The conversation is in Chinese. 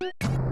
you